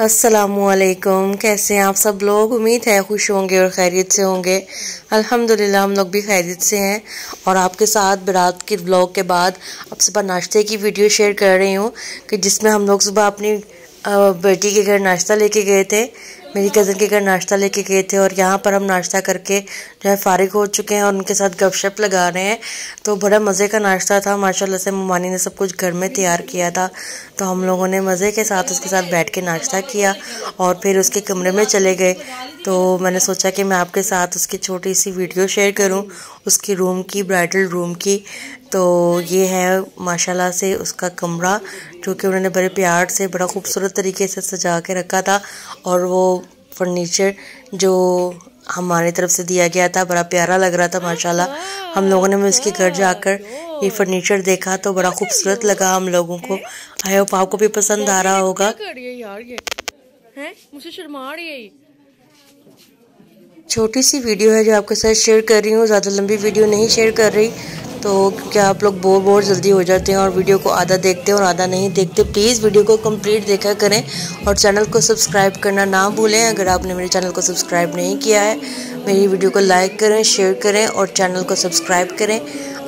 असलकुम कैसे हैं आप सब लोग? उम्मीद है खुश होंगे और खैरियत से होंगे। अल्हम्दुलिल्लाह, हम लोग भी खैरियत से हैं। और आपके साथ बरात के ब्लॉग के बाद अब सुबह नाश्ते की वीडियो शेयर कर रही हूँ कि जिसमें हम लोग सुबह अपनी बेटी के घर नाश्ता लेके गए थे। मेरी कज़न के घर नाश्ता लेके गए थे और यहाँ पर हम नाश्ता करके जो है फारिग हो चुके हैं और उनके साथ गपशप लगा रहे हैं। तो बड़ा मज़े का नाश्ता था। माशाल्लाह से ममानी ने सब कुछ घर में तैयार किया था। तो हम लोगों ने मज़े के साथ उसके साथ बैठ के नाश्ता किया और फिर उसके कमरे में चले गए। तो मैंने सोचा कि मैं आपके साथ उसकी छोटी सी वीडियो शेयर करूँ, उसकी रूम की ब्राइडल रूम की। तो ये है माशाल्लाह से उसका कमरा जो कि उन्होंने बड़े प्यार से बड़ा खूबसूरत तरीके से सजा के रखा था। और वो फर्नीचर जो हमारी तरफ़ से दिया गया था बड़ा प्यारा लग रहा था माशाल्लाह। हम लोगों ने भी उसके घर जाकर ये फर्नीचर देखा तो बड़ा खूबसूरत लगा हम लोगों को। आई होप आपको भी पसंद आ रहा होगा। छोटी सी वीडियो है जो आपके साथ शेयर कर रही हूँ ज़्यादा लंबी वीडियो नहीं शेयर कर रही। तो क्योंकि आप लोग बोर बोर जल्दी हो जाते हैं और वीडियो को आधा देखते हैं और आधा नहीं देखते प्लीज़ वीडियो को कंप्लीट देखा करें और चैनल को सब्सक्राइब करना ना भूलें। अगर आपने मेरे चैनल को सब्सक्राइब नहीं किया है, मेरी वीडियो को लाइक करें शेयर करें और चैनल को सब्सक्राइब करें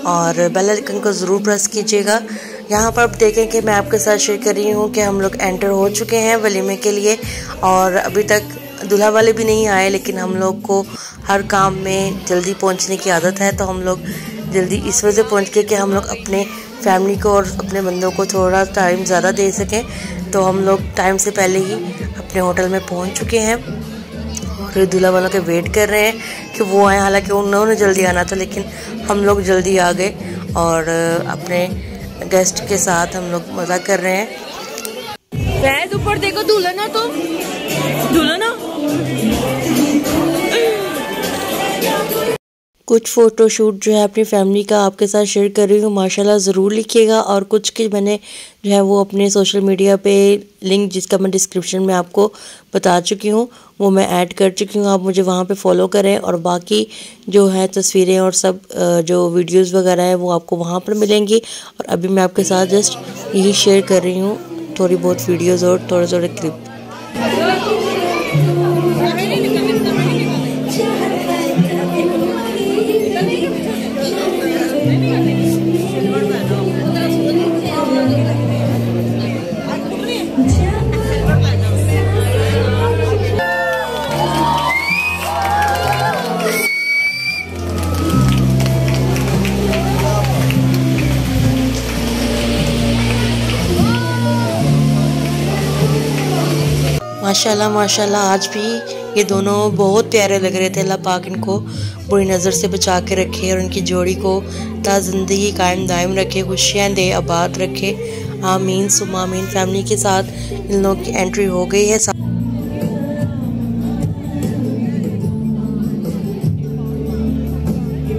और बेल आइकन को ज़रूर प्रेस कीजिएगा। यहाँ पर आप देखें कि मैं आपके साथ शेयर कर रही हूँ कि हम लोग एंटर हो चुके हैं वलीमे के लिए और अभी तक दूल्हा वाले भी नहीं आए, लेकिन हम लोग को हर काम में जल्दी पहुँचने की आदत है तो हम लोग जल्दी इस वजह पहुँच के कि हम लोग अपने फैमिली को और अपने बंदों को थोड़ा टाइम ज़्यादा दे सकें। तो हम लोग टाइम से पहले ही अपने होटल में पहुँच चुके हैं और दूल्हा वालों के वेट कर रहे हैं कि वो आए। हालाँकि उन्होंने जल्दी आना था, लेकिन हम लोग जल्दी आ गए और अपने गेस्ट के साथ हम लोग मज़ा कर रहे हैं। ऊपर देखो दुल्हना तो। दुल्हना कुछ फ़ोटोशूट जो है अपनी फैमिली का आपके साथ शेयर कर रही हूँ। माशाल्लाह ज़रूर लिखिएगा और कुछ के मैंने जो है वो अपने सोशल मीडिया पे लिंक जिसका मैं डिस्क्रिप्शन में आपको बता चुकी हूँ, वो मैं ऐड कर चुकी हूँ। आप मुझे वहाँ पे फॉलो करें और बाकी जो है तस्वीरें और सब जो वीडियोस वगैरह है वो आपको वहाँ पर मिलेंगी। और अभी मैं आपके साथ जस्ट यही शेयर कर रही हूँ। थोड़ी बहुत वीडियोज़ और थोड़े थोड़े क्लिप माशाल्लाह माशाल्लाह, आज भी ये दोनों बहुत प्यारे लग रहे थे, अल्लाह पाक इनको बुरी नज़र से बचा के रखे और उनकी जोड़ी को ता ज़िंदगी कायम दायम रखे, खुशियाँ दे, आबाद रखे। आमीन सुमामीन फैमिली के साथ इन लोगों की एंट्री हो गई है।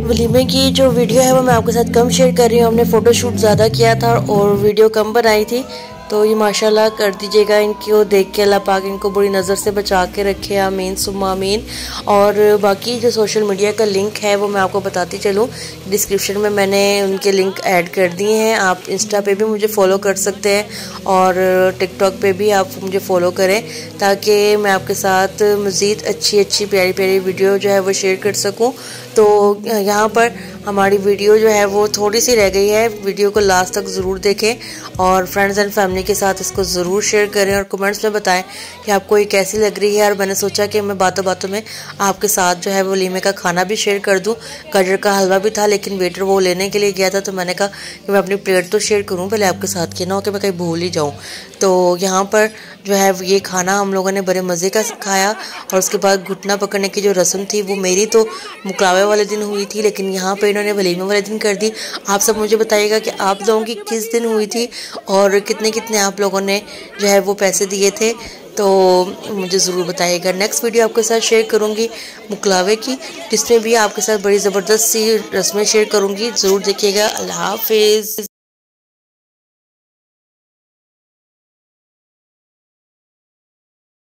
वलीमे की जो वीडियो है वो मैं आपके साथ कम शेयर कर रही हूँ। हमने फ़ोटोशूट ज़्यादा किया था और वीडियो कम बनाई थी। तो ये माशाल्लाह कर दीजिएगा इनको देख के अल्लाह पाक इनको बुरी नज़र से बचा के रखे। आमीन, सुम्मा आमीन। और बाकी जो सोशल मीडिया का लिंक है, वो मैं आपको बताती चलूँ। डिस्क्रिप्शन में मैंने उनके लिंक ऐड कर दिए हैं। आप इंस्टा पे भी मुझे फॉलो कर सकते हैं, और टिकटॉक पे भी आप मुझे फॉलो करें, ताकि मैं आपके साथ मज़ीद अच्छी अच्छी प्यारी प्यारी वीडियो जो है, वो शेयर कर सकूँ। तो यहाँ पर हमारी वीडियो जो है वो थोड़ी सी रह गई है। वीडियो को लास्ट तक ज़रूर देखें और फ्रेंड्स एंड फैमिली के साथ इसको ज़रूर शेयर करें और कमेंट्स में बताएँ कि आपको ये कैसी लग रही है। और मैंने सोचा कि मैं बातों बातों में आपके साथ जो है वो लीमे का खाना भी शेयर कर दूँ। गाजर का हलवा भी था, लेकिन वेटर वो लेने के लिए गया था तो मैंने कहा कि मैं अपनी प्लेट तो शेयर करूँ पहले आपके साथ कि ना हो कि मैं कहीं भूल ही जाऊँ। तो यहाँ पर जो है, ये खाना हम लोगों ने बड़े मज़े का खाया और उसके बाद घुटना पकड़ने की जो रस्म थी, वो मेरी तो मुकावे वाले दिन हुई थी, लेकिन यहाँ पर इन्होंने वलीमे वाले दिन कर दी। आप सब मुझे बताइएगा कि आप लोगों की किस दिन हुई थी और कितने कितने आप लोगों ने जो है, वो पैसे दिए थे। तो मुझे ज़रूर बताइएगा। नेक्स्ट वीडियो आपके साथ शेयर करूँगी मुकलावे की, जिसमें भी आपके साथ बड़ी ज़बरदस्त सी रस्में शेयर करूँगी। ज़रूर देखिएगा। अल्लाह हाफिज़।